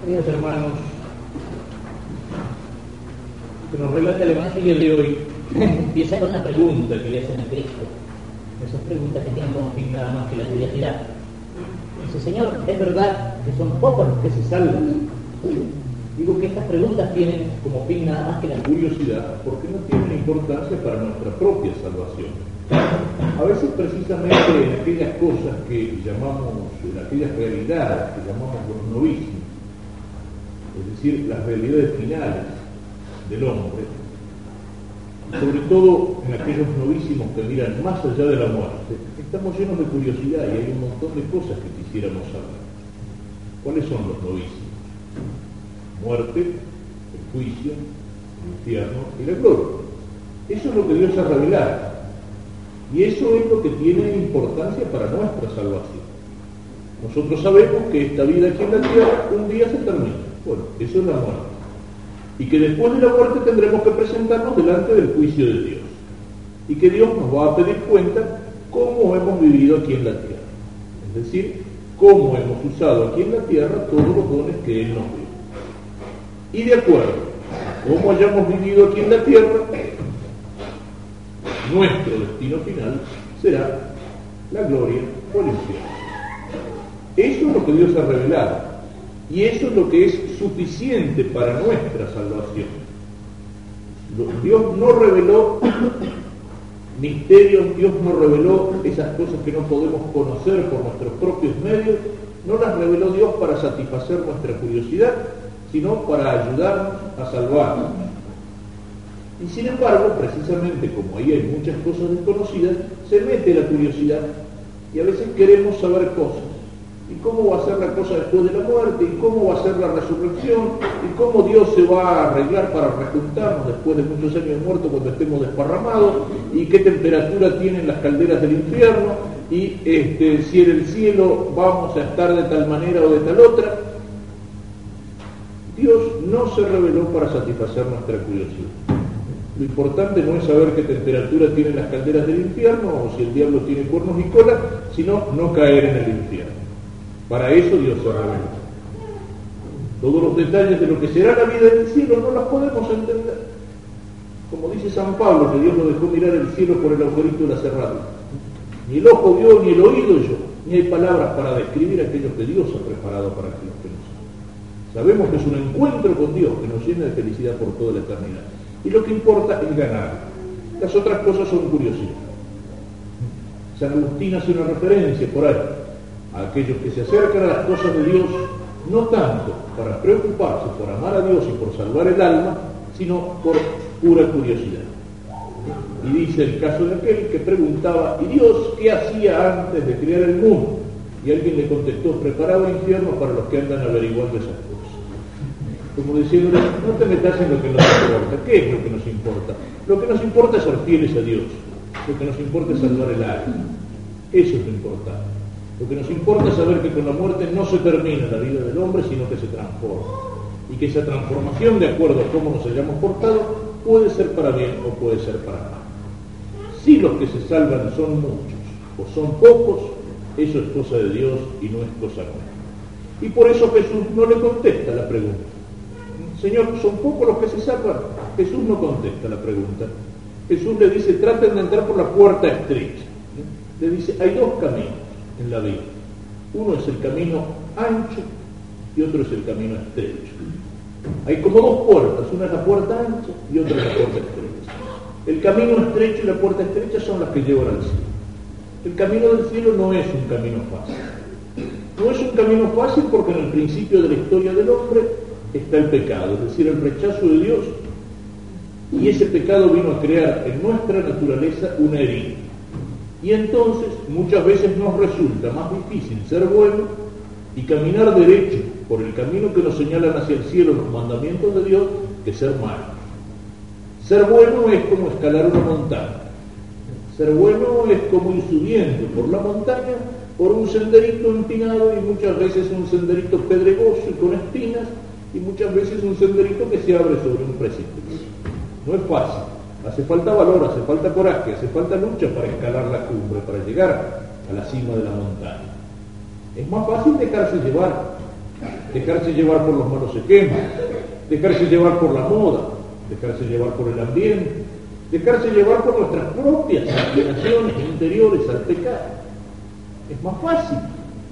Queridos hermanos, que nos relata el Evangelio de hoy, empieza con una pregunta que le hacen a Cristo. Esas preguntas que tienen como fin nada más que la curiosidad. Dice, Señor, ¿es verdad que son pocos los que se salvan? Digo que estas preguntas tienen como fin nada más que la curiosidad, porque no tienen importancia para nuestra propia salvación. A veces precisamente en aquellas cosas que llamamos, en aquellas realidades que llamamos los novísimos, es decir, las realidades finales del hombre, sobre todo en aquellos novísimos que miran más allá de la muerte, estamos llenos de curiosidad y hay un montón de cosas que quisiéramos saber. ¿Cuáles son los novísimos? Muerte, el juicio, el infierno y la gloria. Eso es lo que Dios ha revelado. Y eso es lo que tiene importancia para nuestra salvación. Nosotros sabemos que esta vida aquí en la tierra un día se termina. Bueno, eso es la muerte. Y que después de la muerte tendremos que presentarnos delante del juicio de Dios. Y que Dios nos va a pedir cuenta cómo hemos vivido aquí en la tierra. Es decir, cómo hemos usado aquí en la tierra todos los dones que Él nos dio. Y de acuerdo a cómo hayamos vivido aquí en la tierra, nuestro destino final será la gloria o el infierno. Eso es lo que Dios ha revelado. Y eso es lo que es suficiente para nuestra salvación. Dios no reveló misterios, Dios no reveló esas cosas que no podemos conocer por nuestros propios medios, no las reveló Dios para satisfacer nuestra curiosidad, sino para ayudarnos a salvarnos. Y sin embargo, precisamente como ahí hay muchas cosas desconocidas, se mete la curiosidad y a veces queremos saber cosas. ¿Y cómo va a ser la cosa después de la muerte? ¿Y cómo va a ser la resurrección? ¿Y cómo Dios se va a arreglar para rejuntarnos después de muchos años de cuando estemos desparramados? ¿Y qué temperatura tienen las calderas del infierno? ¿Y este, si en el cielo vamos a estar de tal manera o de tal otra? Dios no se reveló para satisfacer nuestra curiosidad. Lo importante no es saber qué temperatura tienen las calderas del infierno o si el diablo tiene cuernos y cola, sino no caer en el infierno. Para eso Dios reveló. Todos los detalles de lo que será la vida del cielo no los podemos entender. Como dice San Pablo, que Dios lo dejó mirar el cielo por el agujerito de la. Ni el ojo vio, ni el oído yo, ni hay palabras para describir aquello que Dios ha preparado para aquellos que no saben. Sabemos que es un encuentro con Dios que nos llena de felicidad por toda la eternidad. Y lo que importa es ganar. Las otras cosas son curiosidad. San Agustín hace una referencia por ahí a aquellos que se acercan a las cosas de Dios no tanto para preocuparse por amar a Dios y por salvar el alma, sino por pura curiosidad. Y dice el caso de aquel que preguntaba, ¿y Dios qué hacía antes de crear el mundo? Y alguien le contestó, preparaba infierno para los que andan averiguando esas cosas como diciendo, no te metas en lo que nos importa. ¿Qué es lo que nos importa? Lo que nos importa es ser fieles a Dios. Lo que nos importa es salvar el alma. Eso es lo importante. Lo que nos importa es saber que con la muerte no se termina la vida del hombre, sino que se transforma. Y que esa transformación, de acuerdo a cómo nos hayamos portado, puede ser para bien o puede ser para mal. Si los que se salvan son muchos o son pocos, eso es cosa de Dios y no es cosa nuestra. Y por eso Jesús no le contesta la pregunta. Señor, ¿son pocos los que se salvan? Jesús no contesta la pregunta. Jesús le dice, traten de entrar por la puerta estrecha. Le dice, hay dos caminos en la vida. Uno es el camino ancho y otro es el camino estrecho. Hay como dos puertas, una es la puerta ancha y otra es la puerta estrecha. El camino estrecho y la puerta estrecha son las que llevan al cielo. El camino del cielo no es un camino fácil. No es un camino fácil porque en el principio de la historia del hombre está el pecado, es decir, el rechazo de Dios. Y ese pecado vino a crear en nuestra naturaleza una herida. Y entonces muchas veces nos resulta más difícil ser bueno y caminar derecho por el camino que nos señalan hacia el cielo los mandamientos de Dios que ser malo. Ser bueno es como escalar una montaña. Ser bueno es como ir subiendo por la montaña por un senderito empinado y muchas veces un senderito pedregoso y con espinas y muchas veces un senderito que se abre sobre un precipicio. No es fácil, hace falta valor, hace falta coraje, hace falta lucha para escalar la cumbre, para llegar a la cima de la montaña. Es más fácil dejarse llevar dejarse llevar por los malos ejemplos, dejarse llevar por la moda, dejarse llevar por el ambiente, dejarse llevar por nuestras propias inclinaciones interiores al pecado. Es más fácil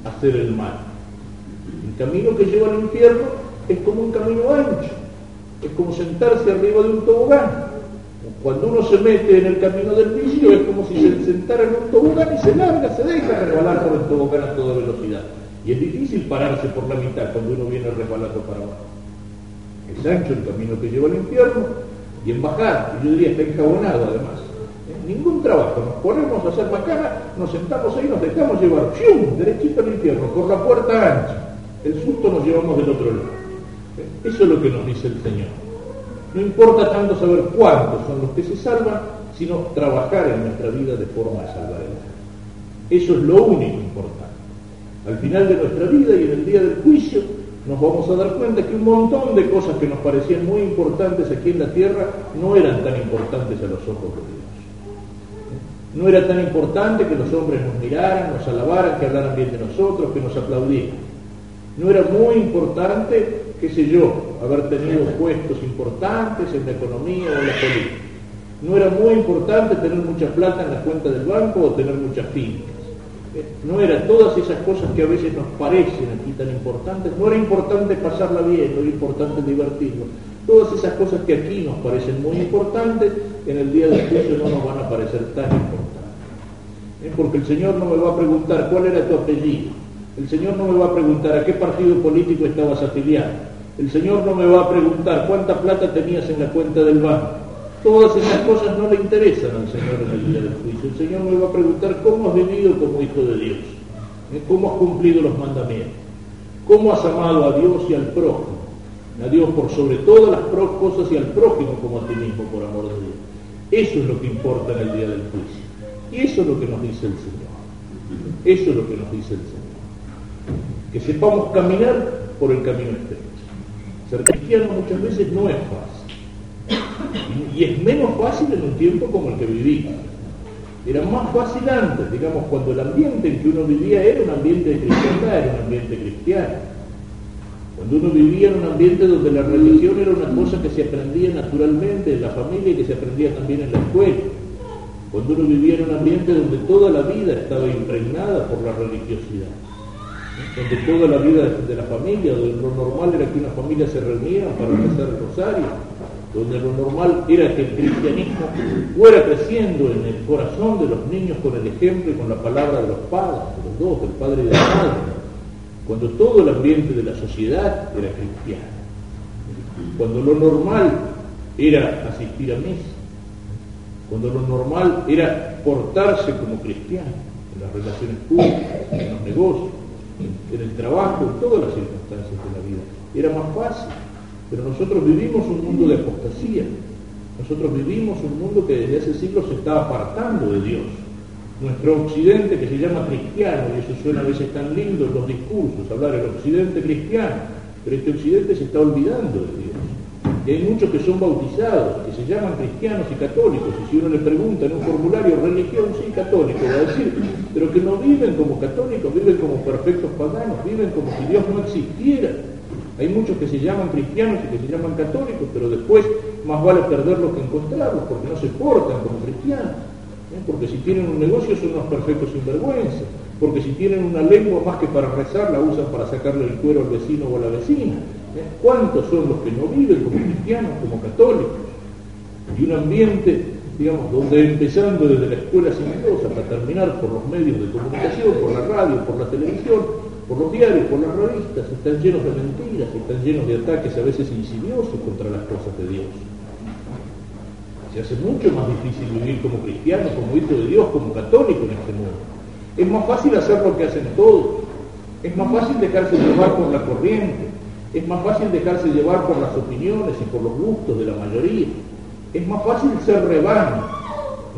hacer el mal. El camino que lleva al infierno es como un camino ancho, es como sentarse arriba de un tobogán. Cuando uno se mete en el camino del vicio es como si se sentara en un tobogán y se larga, se deja resbalar por el tobogán a toda velocidad. Y es difícil pararse por la mitad cuando uno viene resbalando para abajo. Es ancho el camino que lleva al infierno y en bajar, y yo diría está enjabonado además. Ningún trabajo, nos ponemos a hacer macana, nos sentamos ahí, nos dejamos llevar, ¡fium! derechito al infierno, por la puerta ancha. El susto nos llevamos del otro lado. Eso es lo que nos dice el Señor. No importa tanto saber cuántos son los que se salvan, sino trabajar en nuestra vida de forma salvar Eso es lo único importante. Al final de nuestra vida y en el día del juicio nos vamos a dar cuenta que un montón de cosas que nos parecían muy importantes aquí en la tierra no eran tan importantes a los ojos de Dios. No era tan importante que los hombres nos miraran, nos alabaran, que hablaran bien de nosotros, que nos aplaudieran. No era muy importante qué sé yo, haber tenido puestos importantes en la economía o en la política. No era muy importante tener mucha plata en la cuenta del banco o tener muchas fincas. Eh, no era todas esas cosas que a veces nos parecen aquí tan importantes. No era importante pasarla bien, no era importante divertirnos. Todas esas cosas que aquí nos parecen muy importantes, en el día del juicio no nos van a parecer tan importantes. Porque el Señor no me va a preguntar cuál era tu apellido. El Señor no me va a preguntar a qué partido político estabas afiliado. El Señor no me va a preguntar cuánta plata tenías en la cuenta del banco. Todas esas cosas no le interesan al Señor en el día del juicio. El Señor me va a preguntar cómo has vivido como hijo de Dios, ¿Eh? cómo has cumplido los mandamientos, cómo has amado a Dios y al prójimo, a Dios por sobre todas las cosas y al prójimo como a ti mismo por amor de Dios. Eso es lo que importa en el día del juicio. Y eso es lo que nos dice el Señor. Eso es lo que nos dice el Señor. Que sepamos caminar por el camino estrecho. Ser cristiano muchas veces no es fácil. Y es menos fácil en un tiempo como el que vivimos. Era más fácil antes, digamos, cuando el ambiente en que uno vivía era un ambiente de cristiandad, era un ambiente cristiano. Cuando uno vivía en un ambiente donde la religión era una cosa que se aprendía naturalmente en la familia y que se aprendía también en la escuela. Cuando uno vivía en un ambiente donde toda la vida estaba impregnada por la religiosidad donde toda la vida de la familia, donde lo normal era que una familia se reuniera para rezar el rosario, donde lo normal era que el cristianismo fuera creciendo en el corazón de los niños con el ejemplo y con la palabra de los padres, de los dos, del padre y de la madre, cuando todo el ambiente de la sociedad era cristiano, cuando lo normal era asistir a misa, cuando lo normal era portarse como cristiano en las relaciones públicas, en los negocios, en el trabajo, en todas las circunstancias de la vida. Era más fácil, pero nosotros vivimos un mundo de apostasía. Nosotros vivimos un mundo que desde hace siglos se está apartando de Dios. Nuestro occidente, que se llama cristiano, y eso suena a veces tan lindo en los discursos, hablar del occidente cristiano, pero este occidente se está olvidando de Dios. Y hay muchos que son bautizados, que se llaman cristianos y católicos, y si uno le pregunta en un formulario religión, sí, católico, va a decir, pero que no viven como católicos, viven como perfectos paganos, viven como si Dios no existiera. Hay muchos que se llaman cristianos y que se llaman católicos, pero después más vale perderlos que encontrarlos, porque no se portan como cristianos. ¿eh? Porque si tienen un negocio son unos perfectos sinvergüenzas, porque si tienen una lengua más que para rezar la usan para sacarle el cuero al vecino o a la vecina. ¿Cuántos son los que no viven como cristianos, como católicos? Y un ambiente, digamos, donde empezando desde la escuela silenciosa hasta terminar por los medios de comunicación, por la radio, por la televisión, por los diarios, por las revistas, están llenos de mentiras, están llenos de ataques a veces insidiosos contra las cosas de Dios. Se hace mucho más difícil vivir como cristiano, como hijo de Dios, como católico en este mundo. Es más fácil hacer lo que hacen todos. Es más fácil dejarse llevar por la corriente. Es más fácil dejarse llevar por las opiniones y por los gustos de la mayoría. Es más fácil ser rebaño.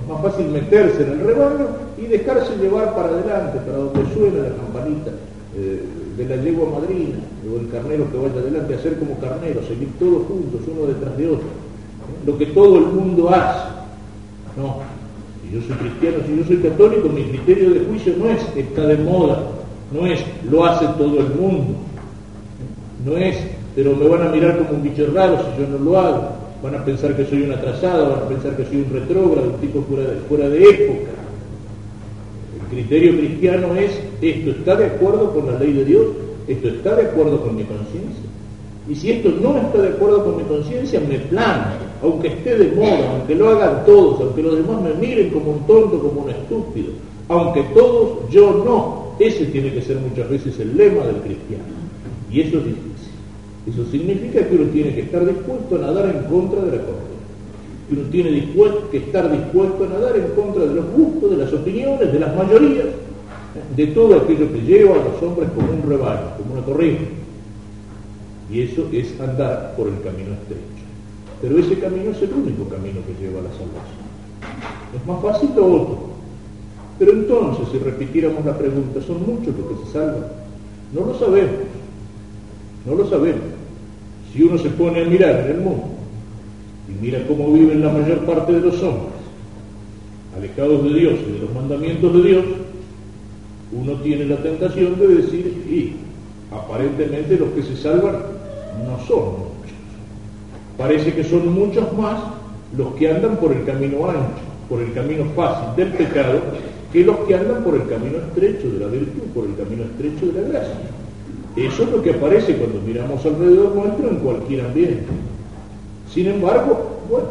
Es más fácil meterse en el rebaño y dejarse llevar para adelante, para donde suena la campanita eh, de la yegua madrina o el carnero que vaya adelante, hacer como carnero, seguir todos juntos, uno detrás de otro. Lo que todo el mundo hace. No, si yo soy cristiano, si yo soy católico, mi criterio de juicio no es está de moda, no es lo hace todo el mundo No es, pero me van a mirar como un bicho raro si yo no lo hago. Van a pensar que soy un atrasado, van a pensar que soy un retrógrado, un tipo fuera de, fuera de época. El criterio cristiano es, esto está de acuerdo con la ley de Dios, esto está de acuerdo con mi conciencia. Y si esto no está de acuerdo con mi conciencia, me plano, aunque esté de moda, aunque lo hagan todos, aunque los demás me miren como un tonto, como un estúpido, aunque todos, yo no. Ese tiene que ser muchas veces el lema del cristiano. Y eso es. Eso significa que uno tiene que estar dispuesto a nadar en contra de la corriente. Que uno tiene que estar dispuesto a nadar en contra de los gustos, de las opiniones, de las mayorías, de todo aquello que lleva a los hombres como un rebaño, como una corriente. Y eso es andar por el camino estrecho. Pero ese camino es el único camino que lleva a la salvación. Es más fácil lo otro. Pero entonces, si repitiéramos la pregunta, ¿son muchos los que se salvan? No lo sabemos. No lo sabemos. Si uno se pone a mirar en el mundo y mira cómo viven la mayor parte de los hombres, alejados de Dios y de los mandamientos de Dios, uno tiene la tentación de decir, y aparentemente los que se salvan no son muchos. Parece que son muchos más los que andan por el camino ancho, por el camino fácil del pecado, que los que andan por el camino estrecho de la virtud, por el camino estrecho de la gracia. Eso es lo que aparece cuando miramos alrededor nuestro en cualquier ambiente. Sin embargo, bueno,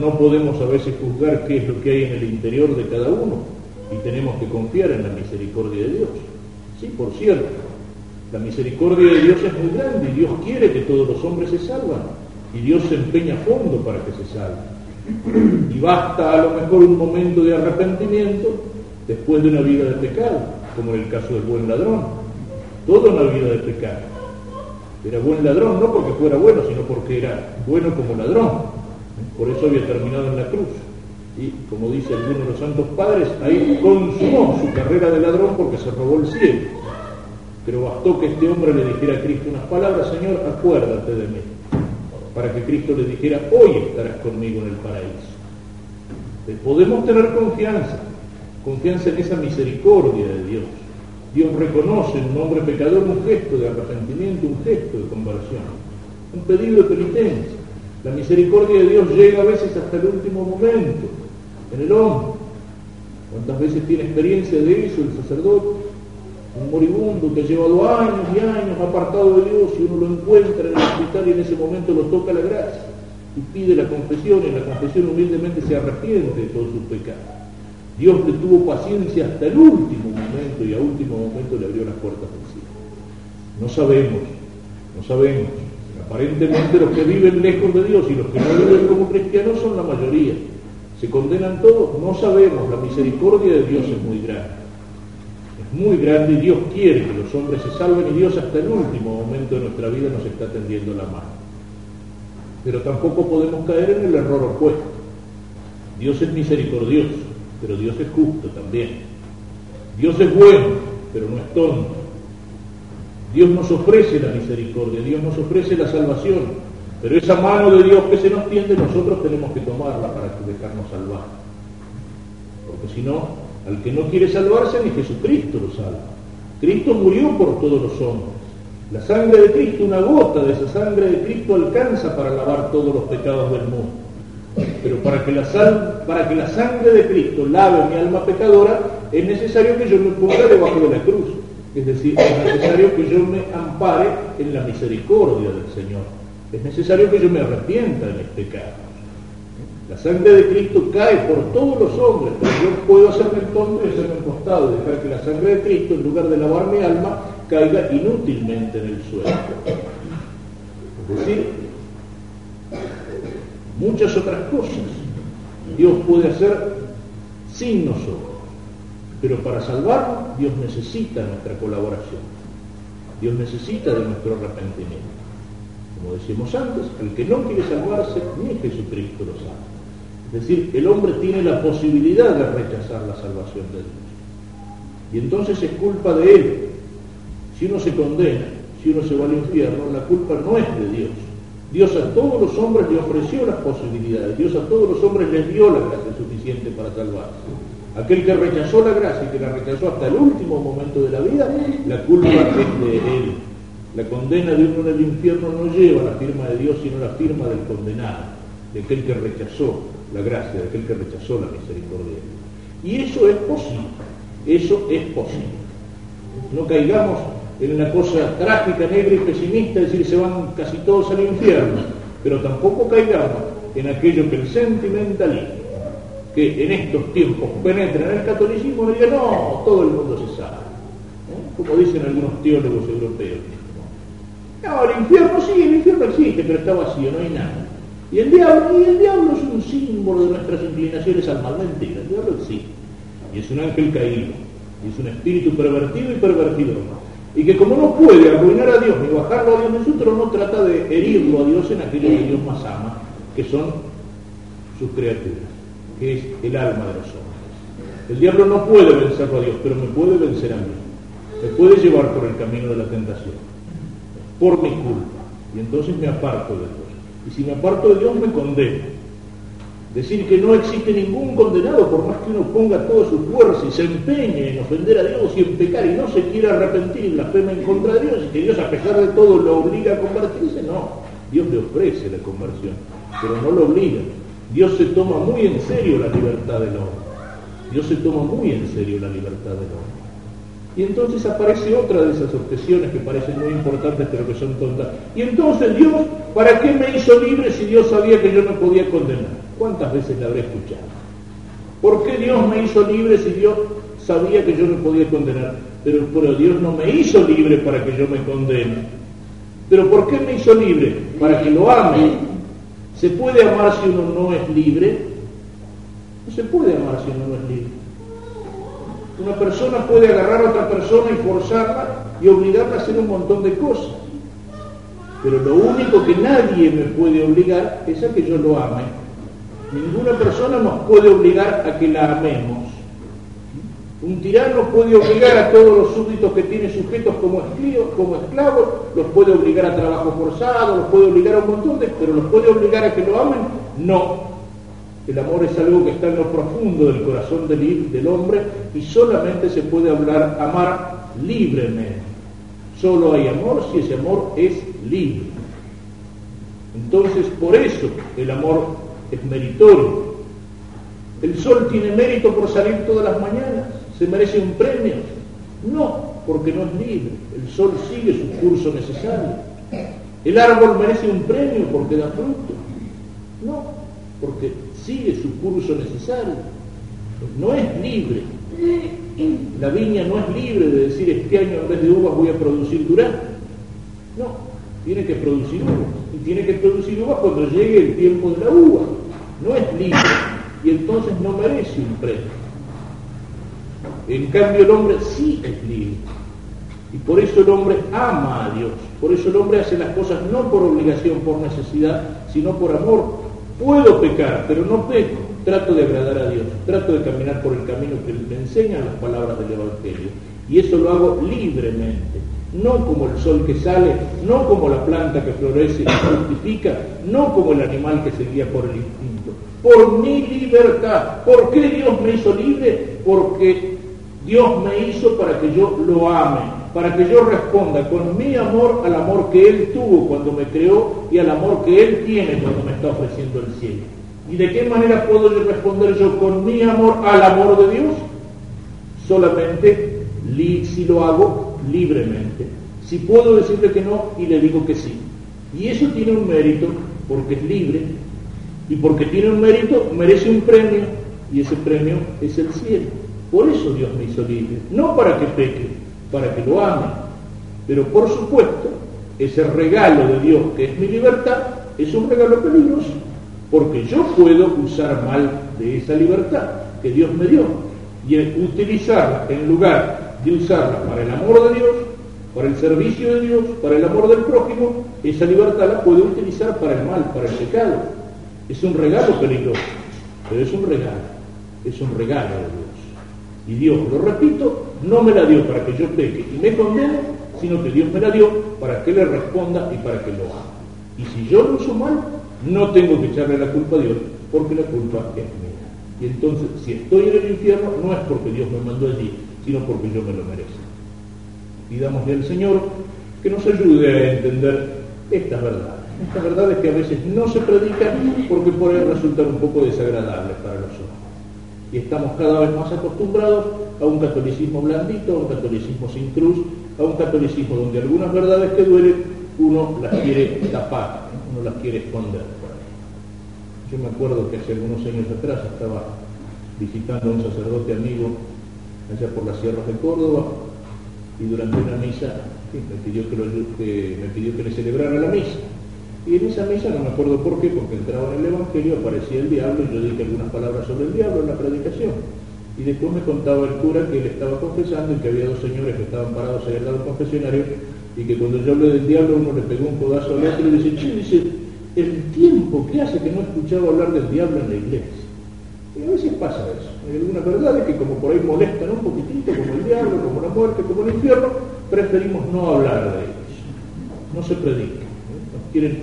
no podemos a veces juzgar qué es lo que hay en el interior de cada uno y tenemos que confiar en la misericordia de Dios. Sí, por cierto, la misericordia de Dios es muy grande y Dios quiere que todos los hombres se salvan y Dios se empeña a fondo para que se salven. Y basta a lo mejor un momento de arrepentimiento después de una vida de pecado, como en el caso del buen ladrón. Toda una vida de pecado. Era buen ladrón no porque fuera bueno, sino porque era bueno como ladrón. Por eso había terminado en la cruz. Y como dice alguno de los santos padres, ahí consumó su carrera de ladrón porque se robó el cielo. Pero bastó que este hombre le dijera a Cristo unas palabras, Señor, acuérdate de mí para que Cristo le dijera, hoy estarás conmigo en el paraíso. Podemos tener confianza, confianza en esa misericordia de Dios. Dios reconoce en un hombre pecador un gesto de arrepentimiento, un gesto de conversión, un pedido de penitencia. La misericordia de Dios llega a veces hasta el último momento en el hombre. ¿Cuántas veces tiene experiencia de eso el sacerdote? un moribundo que ha llevado años y años apartado de Dios y uno lo encuentra en el hospital y en ese momento lo toca la gracia y pide la confesión y en la confesión humildemente se arrepiente de todos sus pecados. Dios le tuvo paciencia hasta el último momento y a último momento le abrió las puertas del cielo. No sabemos, no sabemos. Aparentemente los que viven lejos de Dios y los que no viven como cristianos son la mayoría. Se condenan todos, no sabemos, la misericordia de Dios es muy grande muy grande y Dios quiere que los hombres se salven y Dios hasta el último momento de nuestra vida nos está tendiendo la mano. Pero tampoco podemos caer en el error opuesto. Dios es misericordioso, pero Dios es justo también. Dios es bueno, pero no es tonto. Dios nos ofrece la misericordia, Dios nos ofrece la salvación, pero esa mano de Dios que se nos tiende nosotros tenemos que tomarla para dejarnos salvar. Porque si no, al que no quiere salvarse, ni Jesucristo lo salva. Cristo murió por todos los hombres. La sangre de Cristo, una gota de esa sangre de Cristo alcanza para lavar todos los pecados del mundo. Pero para que la, sangre de Cristo lave mi alma pecadora, es necesario que yo me ponga debajo de la cruz. Es decir, es necesario que yo me ampare en la misericordia del Señor. Es necesario que yo me arrepienta de mis pecados. La sangre de Cristo cae por todos los hombres, pero yo puedo hacerme el tonto y hacerme un costado y dejar que la sangre de Cristo, en lugar de lavar mi alma, caiga inútilmente en el suelo. Es decir, muchas otras cosas Dios puede hacer sin nosotros. Pero para salvarnos, Dios necesita nuestra colaboración. Dios necesita de nuestro arrepentimiento. Como decimos antes, el que no quiere salvarse, ni Jesucristo lo sabe. Es decir, el hombre tiene la posibilidad de rechazar la salvación de Dios. Y entonces es culpa de él. Si uno se condena, si uno se va al infierno, la culpa no es de Dios. Dios a todos los hombres le ofreció las posibilidades. Dios a todos los hombres les dio la gracia suficiente para salvarse. Aquel que rechazó la gracia y que la rechazó hasta el último momento de la vida, la culpa es de él. La condena de uno en el infierno no lleva la firma de Dios, sino la firma del condenado, de aquel que rechazó la gracia, de aquel que rechazó la misericordia. Y eso es posible, eso es posible. No caigamos en una cosa trágica, negra y pesimista, es decir, se van casi todos al infierno, pero tampoco caigamos en aquello que el sentimentalismo, que en estos tiempos penetra en el catolicismo, diga, no, todo el mundo se sabe, ¿eh? como dicen algunos teólogos europeos. No, el infierno sí, el infierno existe, pero está vacío, no hay nada. Y el diablo, y el diablo es un símbolo de nuestras inclinaciones al mal mentira, el diablo existe. Y es un ángel caído, y es un espíritu pervertido y pervertido y que como no puede arruinar a Dios ni bajarlo a Dios en su trono, trata de herirlo a Dios en aquello que Dios más ama, que son sus criaturas, que es el alma de los hombres. El diablo no puede vencerlo a Dios, pero me puede vencer a mí. Me puede llevar por el camino de la tentación, por mi culpa. Y entonces me aparto de Dios. Y si me aparto de Dios, me condeno. Decir que no existe ningún condenado, por más que uno ponga toda su fuerza y se empeñe en ofender a Dios y en pecar y no se quiera arrepentir y blasfema en contra de Dios y que Dios a pesar de todo lo obliga a convertirse, no. Dios le ofrece la conversión, pero no lo obliga. Dios se toma muy en serio la libertad del hombre. Dios se toma muy en serio la libertad del hombre. Y entonces aparece otra de esas objeciones que parecen muy importantes pero que son tontas. Y entonces Dios, ¿para qué me hizo libre si Dios sabía que yo no podía condenar? ¿Cuántas veces la habré escuchado? ¿Por qué Dios me hizo libre si Dios sabía que yo no podía condenar? Pero, pero Dios no me hizo libre para que yo me condene. ¿Pero por qué me hizo libre? Para que lo ame. ¿Se puede amar si uno no es libre? No se puede amar si uno no es libre. Una persona puede agarrar a otra persona y forzarla y obligarla a hacer un montón de cosas. Pero lo único que nadie me puede obligar es a que yo lo ame. Ninguna persona nos puede obligar a que la amemos. Un tirano puede obligar a todos los súbditos que tiene sujetos como esclavos, como esclavos, los puede obligar a trabajo forzado, los puede obligar a un montón de, pero los puede obligar a que lo amen. No, el amor es algo que está en lo profundo del corazón del, del hombre y solamente se puede hablar, amar libremente. Solo hay amor si ese amor es libre. Entonces, por eso el amor es meritorio. El sol tiene mérito por salir todas las mañanas, se merece un premio. No, porque no es libre. El sol sigue su curso necesario. El árbol merece un premio porque da fruto. No, porque sigue su curso necesario. No es libre. La viña no es libre de decir este año en vez de uvas voy a producir durazno. No, tiene que producir uvas. Tiene que producir uvas cuando llegue el tiempo de la uva. No es libre. Y entonces no merece un premio. En cambio el hombre sí es libre. Y por eso el hombre ama a Dios. Por eso el hombre hace las cosas no por obligación, por necesidad, sino por amor, Puedo pecar, pero no peco. Trato de agradar a Dios, trato de caminar por el camino que me enseñan las palabras del Evangelio. Y eso lo hago libremente, no como el sol que sale, no como la planta que florece y fructifica, no como el animal que se guía por el instinto. Por mi libertad. ¿Por qué Dios me hizo libre? Porque Dios me hizo para que yo lo ame para que yo responda con mi amor al amor que Él tuvo cuando me creó y al amor que Él tiene cuando me está ofreciendo el cielo. ¿Y de qué manera puedo responder yo con mi amor al amor de Dios? Solamente si lo hago libremente. Si puedo decirle que no y le digo que sí. Y eso tiene un mérito porque es libre y porque tiene un mérito merece un premio y ese premio es el cielo. Por eso Dios me hizo libre, no para que peque, para que lo ame. Pero por supuesto, ese regalo de Dios que es mi libertad es un regalo peligroso, porque yo puedo usar mal de esa libertad que Dios me dio y utilizarla en lugar de usarla para el amor de Dios, para el servicio de Dios, para el amor del prójimo, esa libertad la puedo utilizar para el mal, para el pecado. Es un regalo peligroso, pero es un regalo, es un regalo de Dios. Y Dios, lo repito, no me la dio para que yo peque y me condene, sino que Dios me la dio para que le responda y para que lo haga. Y si yo lo uso mal, no tengo que echarle la culpa a Dios, porque la culpa es mía. Y entonces, si estoy en el infierno, no es porque Dios me mandó allí, sino porque yo me lo merezco. Pidámosle al Señor que nos ayude a entender estas verdades. Estas verdades que a veces no se predican porque pueden resultar un poco desagradables para nosotros. Y estamos cada vez más acostumbrados a un catolicismo blandito, a un catolicismo sin cruz, a un catolicismo donde algunas verdades que duelen uno las quiere tapar, uno las quiere esconder por ahí. Yo me acuerdo que hace algunos años atrás estaba visitando a un sacerdote amigo allá por las sierras de Córdoba y durante una misa me, pidió que le celebrara la misa. Y en esa misa, no me acuerdo por qué, porque entraba en el Evangelio, aparecía el diablo y yo dije algunas palabras sobre el diablo en la predicación. Y después me contaba el cura que él estaba confesando y que había dos señores que estaban parados ahí al lado del confesionario y que cuando yo hablé del diablo uno le pegó un codazo al otro y dice, che, dice, el tiempo que hace que no escuchaba hablar del diablo en la iglesia. Y a veces pasa eso. Hay algunas verdades que como por ahí molestan un poquitito, como el diablo, como la muerte, como el infierno, preferimos no hablar de ellos. No se predica. Nos quieren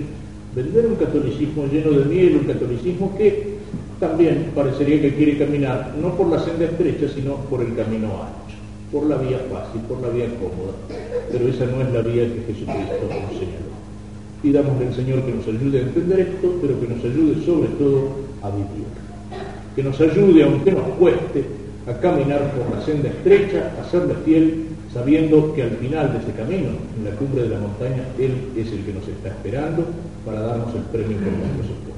vender un catolicismo lleno de miel, un catolicismo que también parecería que quiere caminar no por la senda estrecha, sino por el camino ancho, por la vía fácil, por la vía cómoda. Pero esa no es la vía que Jesucristo nos señaló. Pidámosle al Señor que nos ayude a entender esto, pero que nos ayude sobre todo a vivir. Que nos ayude, aunque nos cueste, a caminar por la senda estrecha, a serle fiel, sabiendo que al final de ese camino, en la cumbre de la montaña, Él es el que nos está esperando para darnos el premio que nosotros